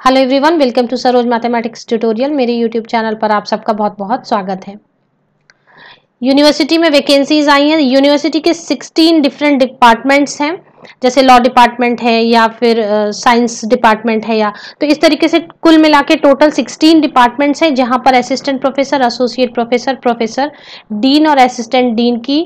Hello everyone welcome to Saroj mathematics tutorial मेरे YouTube channel पर आप सबका बहुत बहुत स्वागत है। यूनिवर्सिटी में वैकेंसीज आई हैं। यूनिवर्सिटी के 16 डिफरेंट डिपार्टमेंट्स हैं। जैसे लॉ डिपार्टमेंट है या फिर साइंस uh, डिपार्टमेंट है या तो इस तरीके से कुल मिला के टोटल 16 डिपार्टमेंट्स हैं जहाँ पर assistant professor associate professor professor dean और असिस्टेंट डीन की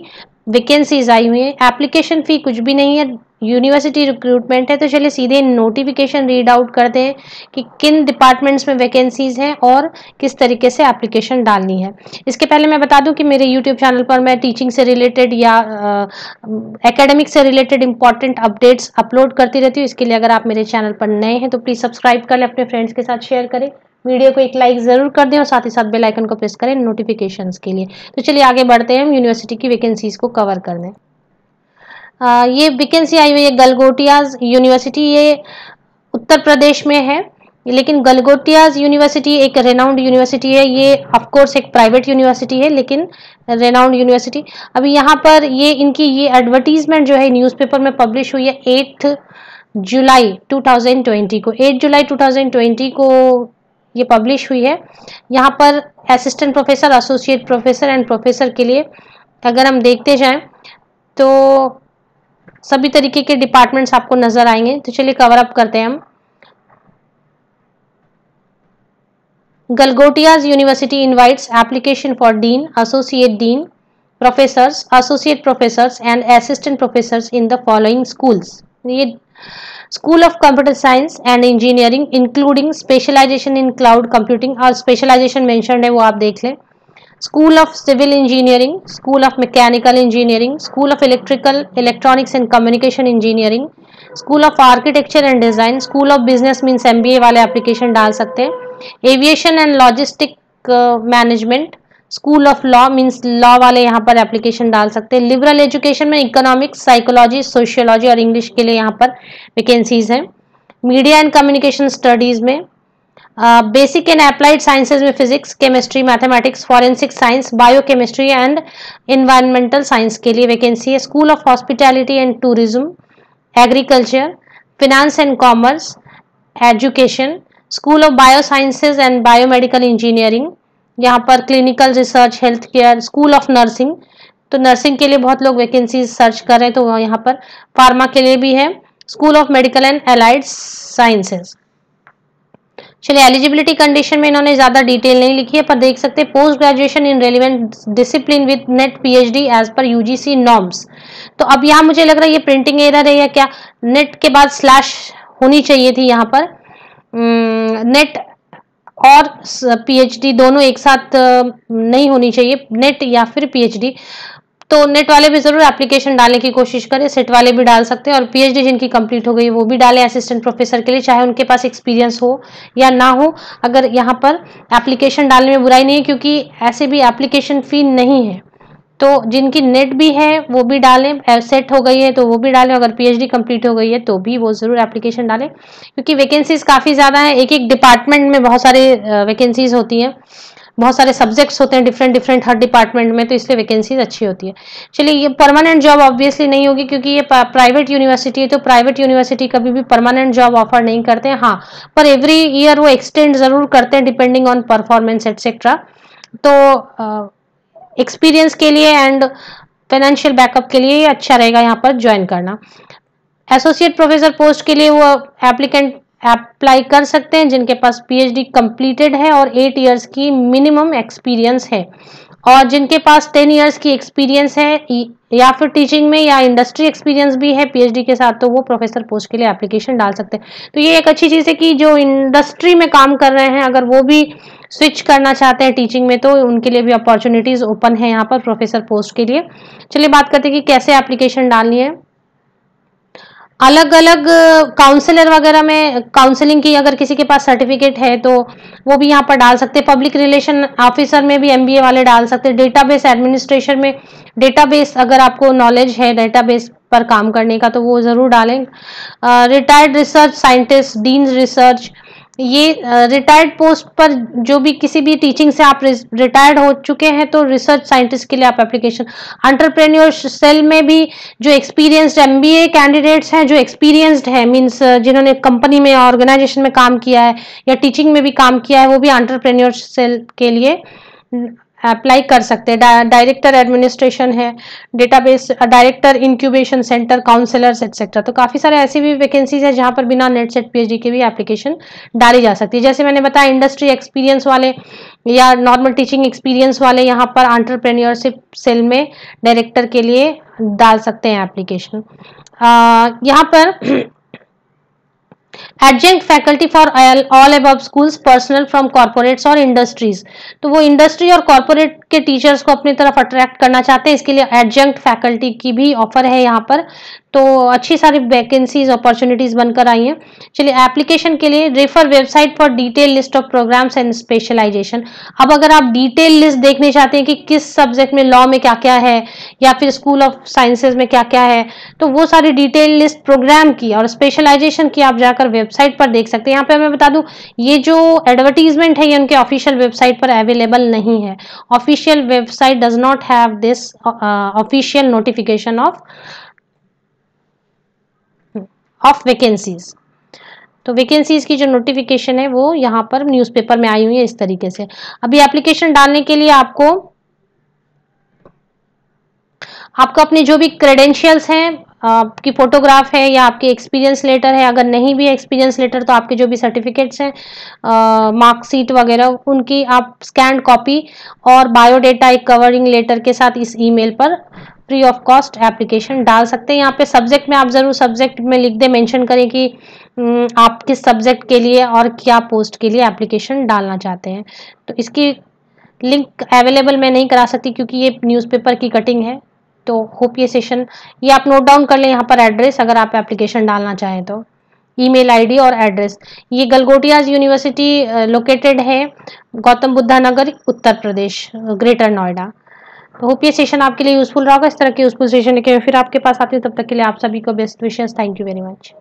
वैकेंसीज आई हुई हैं। एप्लीकेशन फ़ी कुछ भी नहीं है। यूनिवर्सिटी रिक्रूटमेंट है तो चलिए सीधे नोटिफिकेशन रीड आउट करते हैं कि किन डिपार्टमेंट्स में वैकेंसीज हैं और किस तरीके से एप्लीकेशन डालनी है। इसके पहले मैं बता दूँ कि मेरे यूट्यूब चैनल पर मैं टीचिंग से रिलेटेड या एकेडमिक से रिलेटेड इंपॉर्टेंट अपडेट्स अपलोड करती रहती हूँ। इसके लिए अगर आप मेरे चैनल पर नए हैं तो प्लीज़ सब्सक्राइब कर लें, अपने फ्रेंड्स के साथ शेयर करें। वीडियो को एक लाइक ज़रूर कर दें और साथ ही साथ बेल आइकन को प्रेस करें नोटिफिकेशंस के लिए। तो चलिए आगे बढ़ते हैं, हम यूनिवर्सिटी की वैकेंसीज को कवर कर दें। ये वैकेंसी आई हुई है गलगोटियाज यूनिवर्सिटी ये उत्तर प्रदेश में है, लेकिन गलगोटियाज यूनिवर्सिटी एक रेनाउंड यूनिवर्सिटी है, ये ऑफ़ कोर्स एक प्राइवेट यूनिवर्सिटी है, लेकिन रेनाउंड यूनिवर्सिटी अभी यहाँ पर ये, इनकी ये एडवर्टीजमेंट जो है न्यूज़पेपर में पब्लिश हुई है एट्थ जुलाई 2020 को। 8 जुलाई 2020 को ये पब्लिश हुई है। यहाँ पर assistant professor associate professor and professor के लिए अगर हम देखते जाएँ तो सभी तरीके के डिपार्टमेंट्स आपको नज़र आएँगे। तो चलिए कवर अप करते हैं हम। Galgotias university invites application for dean associate dean professors associate professors and assistant professors in the following schools ये school of computer science and engineering including specialisation in cloud computing और specialisation mention है वो आप देख लें School of Civil Engineering, School of Mechanical Engineering, School of Electrical, Electronics and Communication Engineering, School of Architecture and Design, School of Business means MBA वाले application डाल सकते हैं and Logistic uh, Management, school of law means law वाले यहाँ पर application डाल सकते हैं। लिबरल एजुकेशन में इकोनॉमिक्स साइकोलॉजी सोशियोलॉजी और इंग्लिश के लिए यहाँ पर वैकेंसीज हैं। मीडिया एंड कम्युनिकेशन स्टडीज़ में बेसिक एंड अप्लाइड साइंसेज में physics chemistry mathematics forensic science biochemistry and environmental science के लिए वैकेंसी है। School of hospitality and tourism agriculture finance and commerce education school of bio sciences and biomedical engineering यहाँ पर clinical research health care school of nursing तो nursing के लिए बहुत लोग वैकेंसीज सर्च कर रहे हैं तो यहाँ पर फार्मा के लिए भी है. School of medical and allied sciences चलिए एलिजिबिलिटी कंडीशन में इन्होंने ज़्यादा डिटेल नहीं लिखी है पर देख सकते हैं post graduation in relevant discipline with NET PhD as per UGC norms तो अब यहाँ मुझे लग रहा है ये प्रिंटिंग एरर है या क्या? नेट के बाद स्लैश होनी चाहिए थी यहाँ पर. नेट हम्म, और पीएचडी दोनों एक साथ नहीं होनी चाहिए नेट या फिर पीएचडी तो नेट वाले भी ज़रूर एप्लीकेशन डालने की कोशिश करें सेट वाले भी डाल सकते हैं, और पीएचडी जिनकी कंप्लीट हो गई वो भी डालें असिस्टेंट प्रोफेसर के लिए, चाहे उनके पास एक्सपीरियंस हो या ना हो। अगर यहाँ पर एप्लीकेशन डालने में बुराई नहीं है, क्योंकि ऐसे भी एप्लीकेशन फ़ी नहीं है। तो जिनकी नेट भी है, वो भी डालें सेट हो गई है तो वो भी डालें, अगर पीएचडी कंप्लीट हो गई है तो भी वो ज़रूर एप्लीकेशन डालें, क्योंकि वैकेंसीज काफ़ी ज़्यादा है। एक एक डिपार्टमेंट में बहुत सारे वैकेंसीज होती हैं। बहुत सारे सब्जेक्ट्स होते हैं डिफरेंट डिफरेंट हर डिपार्टमेंट में तो इसलिए वैकेंसीज अच्छी होती है। चलिए, ये परमानेंट जॉब ऑब्वियसली नहीं होगी, क्योंकि ये प्राइवेट यूनिवर्सिटी है तो प्राइवेट यूनिवर्सिटी कभी भी परमानेंट जॉब ऑफ़र नहीं करते हैं। हाँ पर एवरी ईयर वो एक्सटेंड ज़रूर करते हैं डिपेंडिंग ऑन परफॉर्मेंस एटसेट्रा तो एक्सपीरियंस के लिए एंड फाइनेंशियल बैकअप के लिए अच्छा रहेगा यहाँ पर ज्वाइन करना। एसोसिएट प्रोफेसर पोस्ट के लिए वो एप्लीकेंट अप्लाई कर सकते हैं, जिनके पास पीएचडी कंप्लीटेड है और एट इयर्स की मिनिमम एक्सपीरियंस है। और जिनके पास टेन इयर्स की एक्सपीरियंस है या फिर टीचिंग में या इंडस्ट्री एक्सपीरियंस भी है पीएचडी के साथ तो वो प्रोफेसर पोस्ट के लिए एप्लीकेशन डाल सकते हैं। तो ये एक अच्छी चीज़ है कि जो इंडस्ट्री में काम कर रहे हैं, अगर वो भी स्विच करना चाहते हैं टीचिंग में तो उनके लिए भी अपॉर्चुनिटीज़ ओपन है यहाँ पर प्रोफेसर पोस्ट के लिए। चलिए बात करते हैं कि कैसे एप्लीकेशन डालनी है। अलग अलग काउंसलर वगैरह में काउंसलिंग की अगर किसी के पास सर्टिफिकेट है तो वो भी यहाँ पर डाल सकते हैं। पब्लिक रिलेशन ऑफिसर में भी एमबीए वाले डाल सकते हैं। डेटाबेस एडमिनिस्ट्रेशन में डेटाबेस अगर आपको नॉलेज है डेटाबेस पर काम करने का तो वो ज़रूर डालें। Retired research scientist dean research ये रिटायर्ड पोस्ट पर जो भी किसी भी टीचिंग से आप रिटायर्ड हो चुके हैं तो रिसर्च साइंटिस्ट के लिए आप एप्लीकेशन अंटरप्रेन्योर सेल में भी जो एक्सपीरियंस्ड एमबीए कैंडिडेट्स हैं, जो एक्सपीरियंस्ड है मीन्स जिन्होंने कंपनी में ऑर्गेनाइजेशन में काम किया है, या टीचिंग में भी काम किया है, वो भी अंटरप्रेन्योर सेल के लिए अप्लाई कर सकते हैं। डा डायरेक्टर एडमिनिस्ट्रेशन है database director incubation centre counsellors etcetera तो काफ़ी सारे ऐसी भी वैकेंसीज है जहाँ पर बिना नेट सेट पीएचडी के भी एप्लीकेशन डाली जा सकती है। जैसे मैंने बताया इंडस्ट्री एक्सपीरियंस वाले या नॉर्मल टीचिंग एक्सपीरियंस वाले यहाँ पर आंट्रप्रेन्योरशिप सेल में डायरेक्टर के लिए डाल सकते हैं एप्लीकेशन यहाँ पर adjunct faculty for all above schools personnel from corporates और इंडस्ट्रीज़ तो वो इंडस्ट्री और कॉर्पोरेट के टीचर्स को अपनी तरफ़ अट्रैक्ट करना चाहते हैं। इसके लिए एडजंक्ट फैकल्टी की भी ऑफ़र है यहाँ पर। तो अच्छी सारी वैकेंसीज अपॉर्चुनिटीज़ बनकर आई हैं। चलिए एप्लीकेशन के लिए refer website for detail list of programmes and specialisation अब अगर आप डिटेल लिस्ट देखने चाहते हैं कि किस सब्जेक्ट में लॉ में क्या क्या है, या फिर स्कूल ऑफ़ साइंसेज में क्या क्या है तो वो सारी डिटेल लिस्ट प्रोग्राम की और स्पेशलाइजेशन की आप जाकर वेबसाइट पर देख सकते हैं। यहाँ पे मैं बता दूँ, ये जो एडवर्टीजमेंट है, ये उनके ऑफिशियल वेबसाइट पर अवेलेबल नहीं है। Official website does not have this official notification of of vacancies तो वैकेंसीज की जो नोटिफिकेशन है, वो यहाँ पर न्यूज़पेपर में आई हुई है इस तरीके से। अभी एप्लीकेशन डालने के लिए आपको आपको अपने जो भी क्रेडेंशियल्स हैं, आपकी फोटोग्राफ है या आपकी एक्सपीरियंस लेटर है, अगर नहीं भी एक्सपीरियंस लेटर तो आपके जो भी सर्टिफिकेट्स हैं मार्कशीट वगैरह, उनकी आप स्कैन कॉपी और बायोडेटा एक कवरिंग लेटर के साथ इस ईमेल पर फ्री ऑफ़ कॉस्ट एप्लीकेशन डाल सकते हैं। यहाँ पे सब्जेक्ट में आप ज़रूर सब्जेक्ट में लिख दे मेंशन करें कि आप किस सब्जेक्ट के लिए और क्या पोस्ट के लिए एप्लीकेशन डालना चाहते हैं। तो इसकी लिंक अवेलेबल मैं नहीं करा सकती क्योंकि ये न्यूज़पेपर की कटिंग है। तो होप ये सेशन ये आप नोट डाउन कर लें यहाँ पर एड्रेस अगर आप एप्लीकेशन डालना चाहें तो। ईमेल आईडी और एड्रेस ये गलगोटियाज यूनिवर्सिटी लोकेटेड है गौतम बुद्धा नगर, उत्तर प्रदेश, ग्रेटर नोएडा। तो होप ये सेशन आपके लिए यूजफुल रहा होगा। इस तरह के यूजफुल सेशन लेके फिर आपके पास आती हूँ। तब तक के लिए आप सभी को बेस्ट विशेष थैंक यू वेरी मच